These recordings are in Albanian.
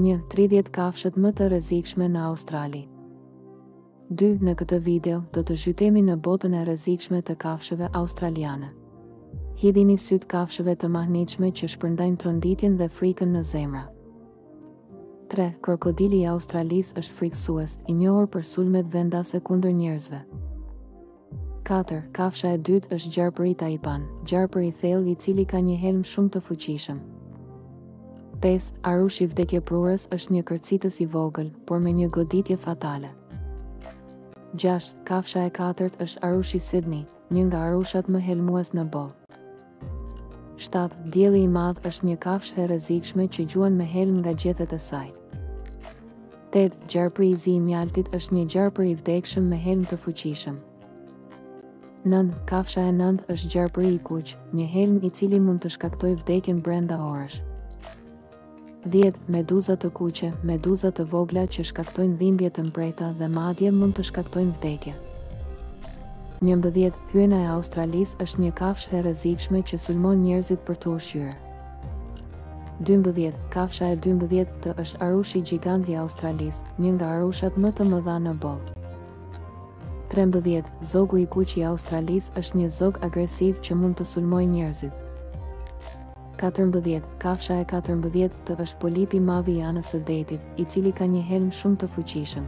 Një, tridhjetë kafshët më të rrezikshme në Australi. Dy, në këtë video do të zhytemi në botën e rrezikshme të kafshëve australiane. Hidhini sytë kafshëve të mahnitshme që shpërndajnë tronditjen dhe frikën në zemra. 3. Krokodili i Australisë është frikësues, i njohur për sulmet vendase kundër njerëzve. Katër, kafsha e dytë është gjarpëri taipan, gjarpëri i thellë i cili ka një helm shumë të fuqishëm. 5. Arushi vdekjeprurës është një kërcitës i vogël, por me një goditje fatale. 6. Kafsha e katërt është arushi Sydney, një nga arushat më helmues në botë. 7. Dielli i madh është një kafshë e rrezikshme që gjuan me helm nga gjethet e saj. 8. Gjarpëri i zi i mjaltit është një gjarpër i vdekshëm me helm të fuqishëm. 9. Kafsha e nëntë është gjarpëri i kuq, një helm i cili mund të shkaktojë vdekjen brenda orësh. Dhjetë, Meduza të kuqe, meduza të vogla që shkaktojnë dhimbje të mprehta dhe madje mund të shkaktojnë vdekje. Njëmbëdhjetë, Hyena e Australisë është një kafshë e rrezikshme që sulmon njerëzit për t'u ushqyer. 12. Kafsha e 12 të është arushi gjigant i Australisë, një nga arushat më të mëdha në botë. 13. Zogu i kuq i Australisë është një zog agresiv që mund të sulmojë njerëzit. Katërmbëdhjetë, Kafsha e katërmbëdhjetë të është polipi i madh i anës së detit, i cili ka një helm shumë të fuqishëm.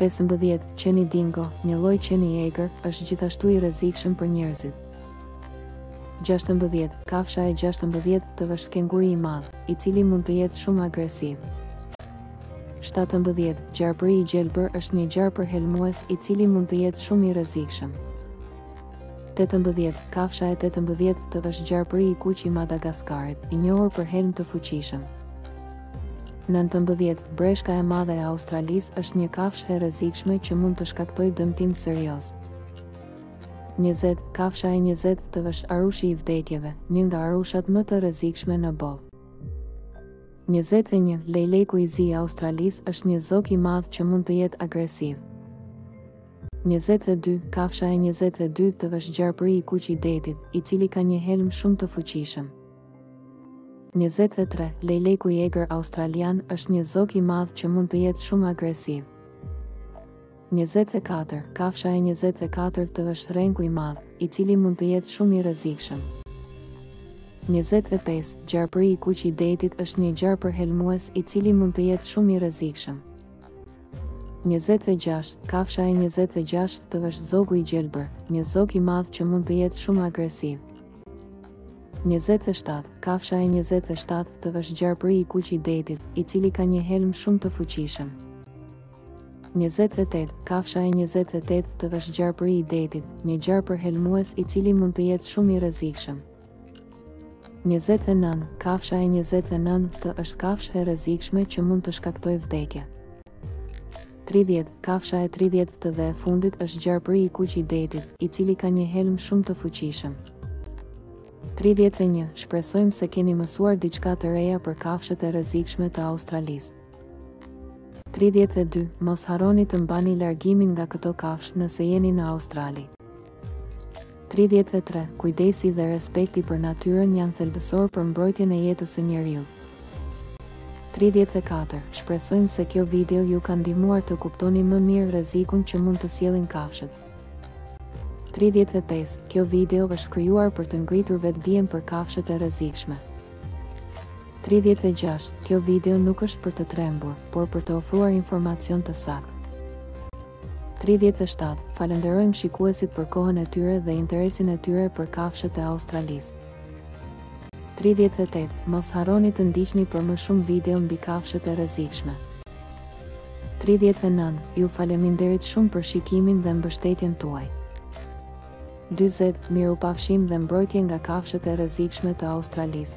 Pesëmbëdhjetë, Qeni dingo, një lloj qeni i egër, është gjithashtu i rrezikshëm për njerëzit. Gjashtëmbëdhjetë, Kafsha e gjashtëmbëdhjetë të është kenguri i madh, i cili mund të jetë shumë agresiv. Shtatëmbëdhjetë, Gjarpëri i gjelbër është një gjarpër helmues i cili mund të jetë shumë i rrezikshëm. Tetëmbëdhjetë, Kafsha e tetëmbëdhjetë të është gjarpëri i kuq i Madagaskarit, i njohur për helm të fuqishëm. Nëntëmbëdhjetë, Breshka e madhe e Australisë është një kafshë e rrezikshme që mund të shkaktojë dëmtim serioz. 20, Kafsha e 20 të është arushi i vdekjeve, një nga arushat më të rrezikshme në botë. 21, Lejleku i zi i Australisë është një zog i madh që mund të jetë agresiv. Njëzet e dy, Kafsha e njëzet e dytë është gjarpëri i kuq i detit, i cili ka një helm shumë të fuqishëm. Njëzet e tre, Lejleku i egër australian është një zog i madh që mund të jetë shumë agresiv. Njëzet e katër, Kafsha e njëzet e katërt të është rrenku i madh, i cili mund të jetë shumë i rrezikshëm. Njëzet e pesë, Gjarpëri i kuq i detit është një gjarpër helmues i cili mund të jetë shumë i rrezikshëm. Njëzet e gjashtë, Kafsha e njëzet e gjashtë është zogu i gjelbër, një zog i madh që mund të jetë shumë agresiv. Njëzet e shtatë, Kafsha e njëzet e shtatë është gjarpëri i kuq i detit, i cili ka një helm shumë të fuqishëm. 28, kafsha e 28-të është gjarpëri i detit, një gjarpër helmues i cili mund të jetë shumë i rrezikshëm. Njëzet e nëntë, Kafsha e njëzet e nëntë është kafshë e rrezikshme që mund të shkaktojë vdekje. Tridhjetë, Kafsha e tridhjetë dhe e fundit është gjarpëri i kuq i detit, i cili ka një helm shumë të fuqishëm. Tridhjetë e një, Shpresojmë se keni mësuar diçka të reja për kafshët e rrezikshme të Australisë. 32, Mos harroni të mbani largimin nga këto kafshë nëse jeni në Australi. Tridhjetë e tre, Kujdesi dhe respekti për natyrën janë thelbësore për mbrojtjen e jetës së njeriut. Tridhjetë e katër, Shpresojmë se kjo video ju ka ndihmuar të kuptoni më mirë rrezikun që mund të sjellin kafshët. Tridhjetë e pesë, Kjo video është krijuar për të ngritur vetëdijen për kafshët e rrezikshme. Tridhjetë e gjashtë, Kjo video nuk është për të trembur, por për të ofruar informacion të saktë. Tridhjetë e shtatë, Falënderojmë shikuesit për kohën e tyre dhe interesin e tyre për kafshët e Australisë. Tridhjetë e tetë, Mos harroni të ndiqni për më shumë video mbi kafshët e rrezikshme. Tridhjetë e nëntë, Ju faleminderit shumë për shikimin dhe mbështetjen tuaj. Dyzet, Mirupafshim dhe mbrojtje nga kafshët e rrezikshme të Australisë.